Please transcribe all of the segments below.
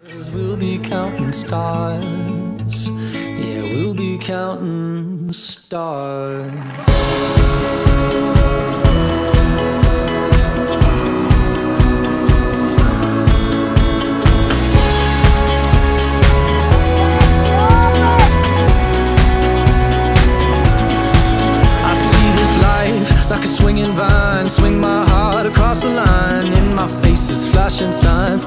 We'll be counting stars. Yeah, we'll be counting stars. I see this life like a swinging vine. Swing my heart across the line. In my face is flashing signs.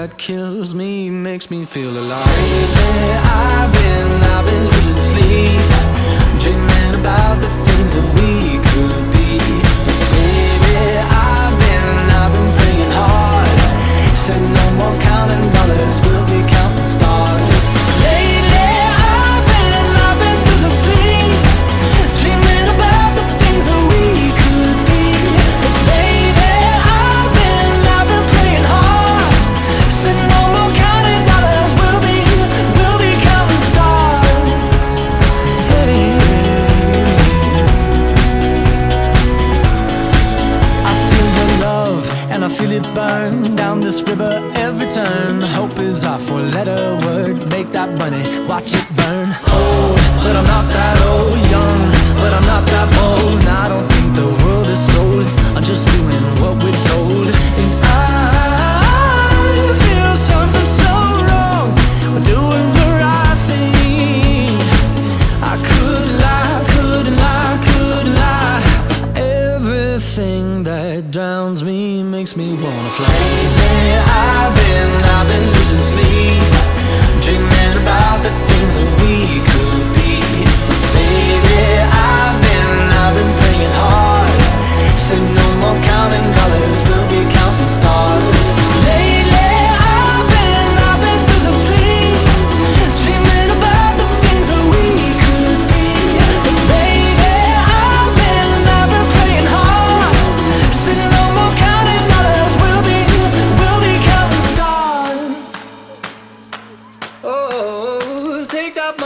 That kills me makes me feel alive. Lately, I've been, I've been losing sleep, burn down this river every turn. Hope is our four letter word. Make that money, watch it me makes me wanna fly. Lately, I've been, I've been losing sleep,